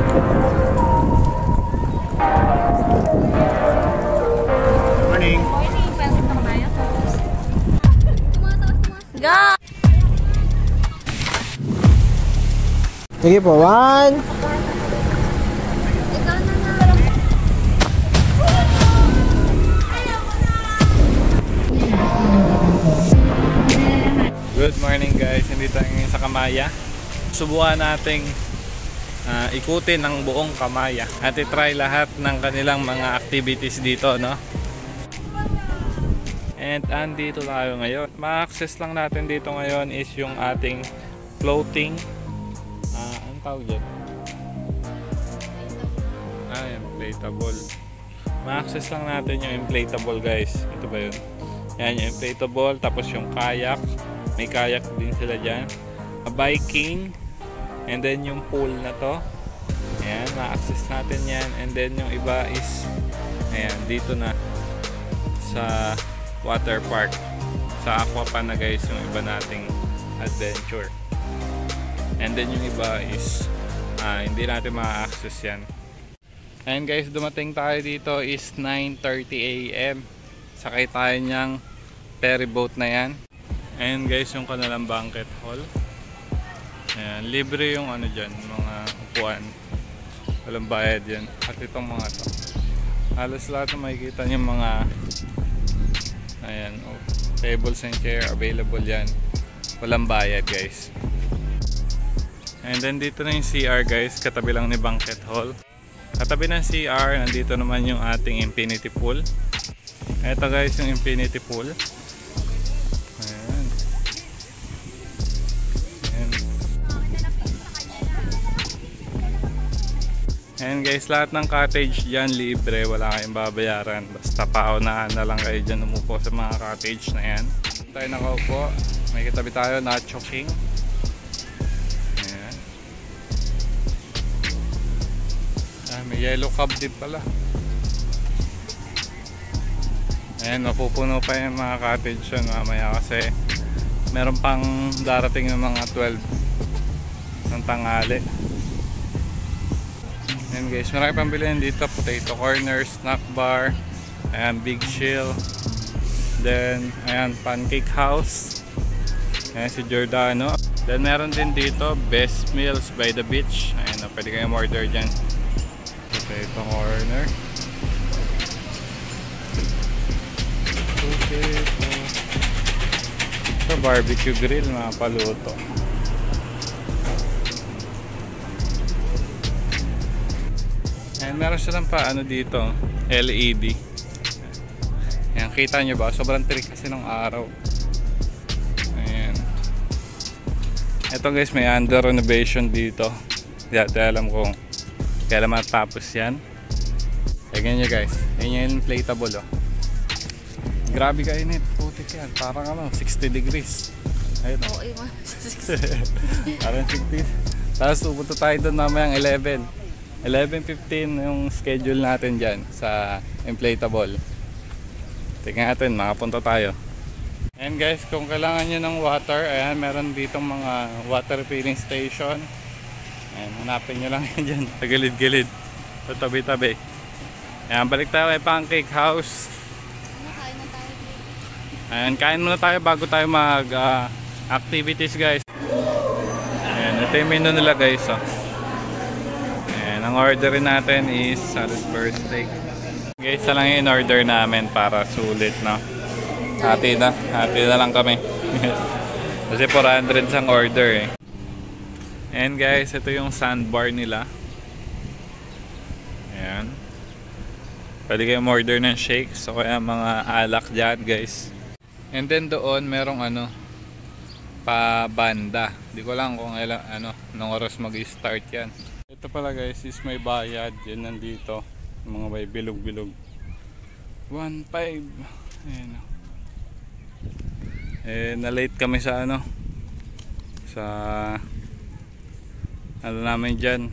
Morning. Morning, pasok na tayo. Tumataas, tumataas. Go! Sige po, one. Good morning guys, hindi tayo ngayon sa Kamaya. Subukan nating ah, ikutin ang buong Kamaya at i-try lahat ng kanilang mga activities dito, no? And andito tayo ngayon. Ma-access lang natin dito ngayon is yung ating floating ah, anong tawag dyan? Ah, inflatable. Ma-access lang natin yung inflatable guys. Ito ba yun? Yan yung inflatable, tapos yung kayak. May kayak din sila dyan. A biking. And then yung pool na to. Ayan, ma-access natin yan. And then yung iba is, ayan, dito na sa water park. Sa aqua pa na guys, yung iba nating adventure. And then yung iba is, ah, hindi natin ma-access yan. Ayan guys, dumating tayo dito is 9.30 a.m. Sakay tayo niyang ferry boat na yan. Ayan guys, yung kanilang banquet hall. Ayan, libre yung ano dyan, mga upuan. Walang bayad yan. At itong mga to. Halos lahat na makikita niyo mga ayan, oh, tables and chair available yan. Walang bayad guys. And then dito na yung CR guys, katabi lang ni banquet hall. Katabi ng CR, nandito naman yung ating infinity pool. Ito guys yung infinity pool. Ayan guys, lahat ng cottage dyan libre, wala kayong babayaran. Basta paunahan na lang kayo dyan umupo sa mga cottage na yan. Tayo nakaupo, may katabi tayo, Nacho King. Ayan. Ah, may yellow cab din pala. Ayan, mapupuno pa yung mga cottage yun mamaya kasi meron pang darating ng mga 12 ng tanghali. Ayan guys, marami pang bilhin dito. Potato corner, snack bar, ayan, big chill. Then, ayan, pancake house. Ayan si Giordano. Then meron din dito, best meals by the beach. Ayan, oh, pwede kayong order dyan. Potato corner. Potato. Ito, barbecue grill, mga paluto. Ayan, meron silang pa ano dito, LED. Ayan, kita nyo ba? Sobrang tirik kasi ng araw. Ayan. Ito guys, may under renovation dito. Natin alam kung kailan matapos yan. Tignan nyo guys. Yan yung inflatable oh. Grabe ka init. Putik yan. Parang ano, 60 degrees. Ayun oh. Oo, iwan. Parang 60. Tapos pupunta tayo doon mamayang 11. 11.15 yung schedule natin dyan sa inflatable. Tingnan natin, makapunta tayo. And guys, kung kailangan nyo ng water, ayan, meron ditong mga water filling station. Ayan, hanapin nyo lang yan dyan, sa gilid-gilid. Sa tabi-tabi. Ayan, balik tayo kay Pancake House. Ayan, kain muna tayo bago tayo mag ah, activities guys. Ayan, ito yung menu nila guys. Oh. Ayan, ang order natin is Salisbury steak. Guys, ito lang yung order namin para sulit, no? Hati na. Hati na lang kami. Kasi 400 ang order eh. And guys, ito yung sandbar nila. Ayan. Pwede kayong order ng shakes o kaya mga alak dyan guys. And then doon merong ano pa banda. Di ko lang kung ano nung oras mag-start 'yan. Ito pala guys is may bayad yan nandito. Mga may bilog-bilog. 1.5. Ayan. oh. Eh na late kami sa ano sa ano namin diyan.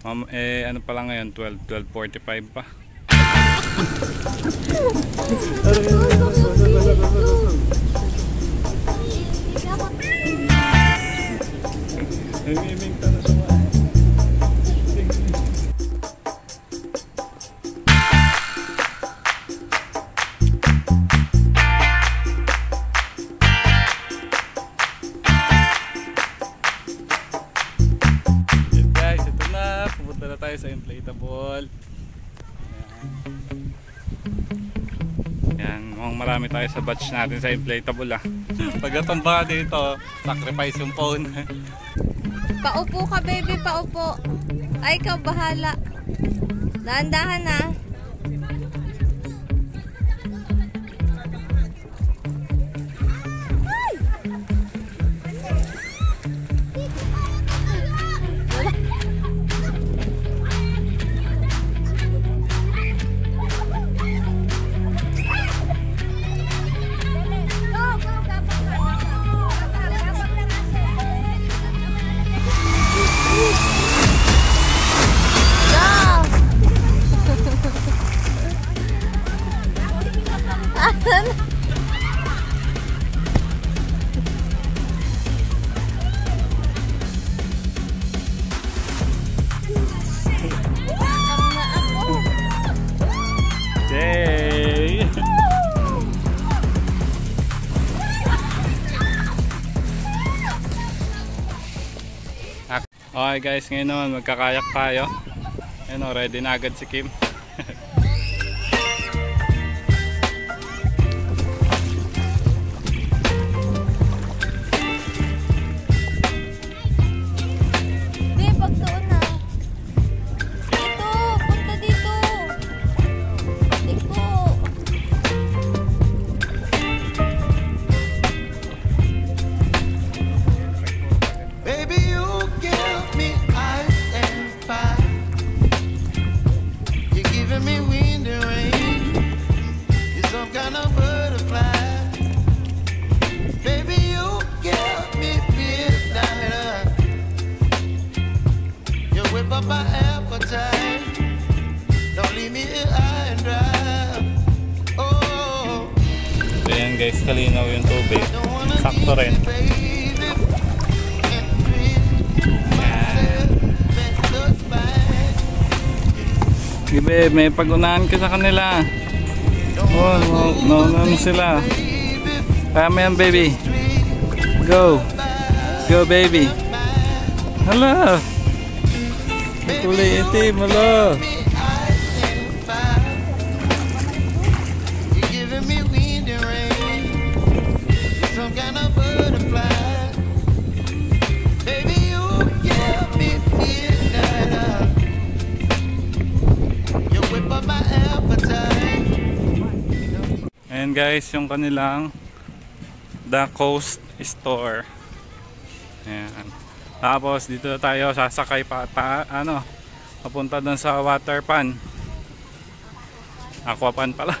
Mam, eh ano pa lang ngayon 12 12:45 pa. Na sa tayo sa inflatable. Yan. Yan, mukhang marami tayo sa batch natin sa inflatable ah. Pagkatumba ka dito, sacrifice yung phone. Paupo ka, baby. Paupo. Ay, ikaw bahala. Dahan-dahan na. Okay guys, ngayon naman magkakayak tayo. Ayun o, ready na agad si Kim. Guys, kalinaw yung tubig. Sakto rin. Gibe, may pagunahan ka sa kanila. Oh, no, no, no, sila. Kaya mo yan, baby. Go. Go, baby. Hala. Kulay itim, hala. You're Ayan guys, yung kanilang The Coast Store. Ayan. Tapos dito tayo sasakay pa, pa ano, papunta doon sa water pan. Aqua pan pala.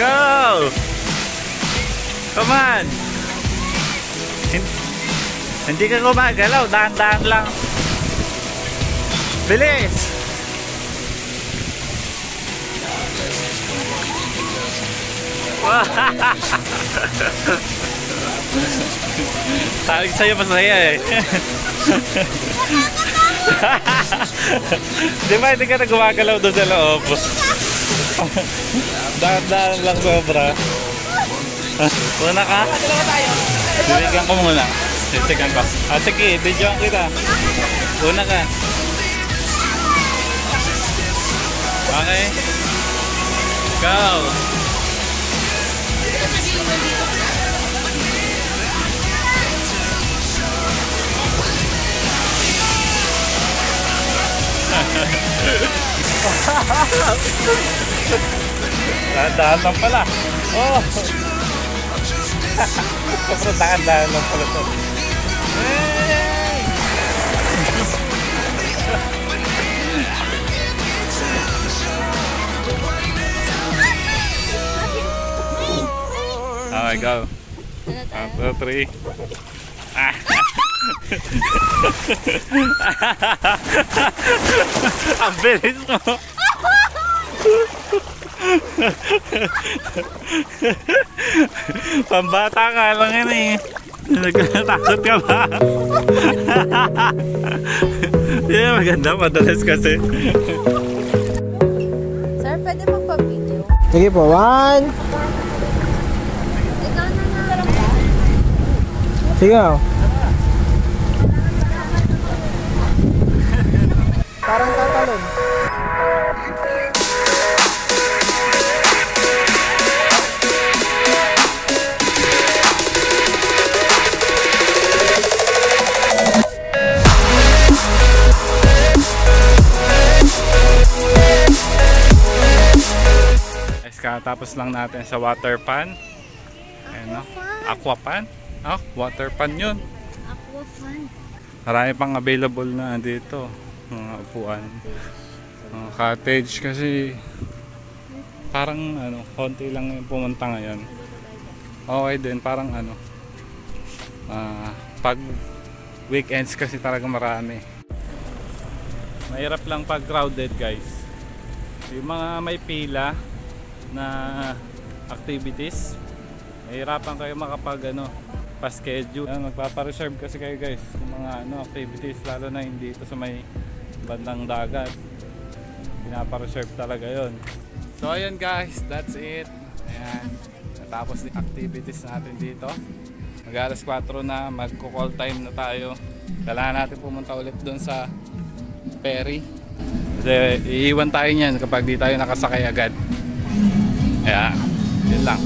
Come on! Hin- Hindi ka gumagalaw, dahan-dahan lang. Bilis! Sabi sa'yo masaya eh. Di ba hindi ka na gumagalaw doon sa loob? Dahan-dahan lang sobra. Una ka? Sinigan ko muna. Sinigan ko. Ah, sige, videoan kita. Una ka. Okay. Go! Dahan-dahan lang pala. Oh! Sobrang dahan-dahan lang pala to. Hey! Okay, go. One, two, three. Ah. Ang bilis mo. Pambata ka lang yan eh. Nagtatakot ka ba? yeah, maganda. Madalas kasi. Sir, pwede magpa-video? Sige po, one. Ikaw na nga. Sige oh. Parang tatalon. Guys, katapos lang natin sa water pan. Ayan, no? Aqua pan? Ah, water pan yun. Aqua fun. Marami pang available na dito. Mga upuan. Mga cottage kasi parang ano, konti lang yung pumunta ngayon. Okay din, parang ano, ah, pag weekends kasi talaga marami. Mahirap lang pag crowded guys. Yung mga may pila na activities, mahirapan kayo makapag ano, pa-schedule. Yan, magpapa-reserve kasi kayo guys ng mga ano, activities lalo na hindi dito sa may bandang dagat. Pinapa-reserve talaga yon. So ayun guys, that's it. Ayan, natapos yung activities natin dito. Mag alas 4 na, magko-call time na tayo. Kailangan natin pumunta ulit doon sa ferry. Kasi iiwan tayo niyan kapag di tayo nakasakay agad. 哎呀，别浪！